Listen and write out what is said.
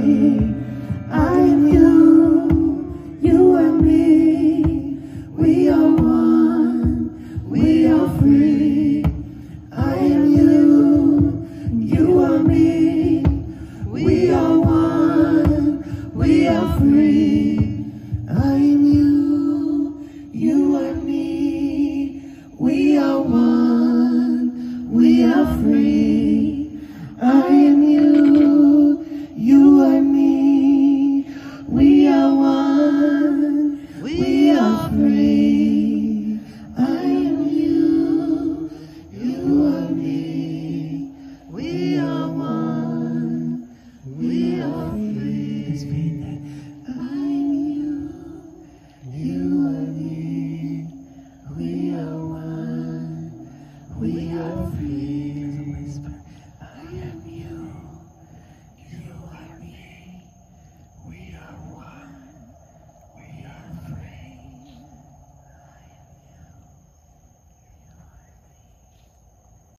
free. I am you, you are me. We are one, we are free. I am you, you are me. We are one, we are free. There's a whisper.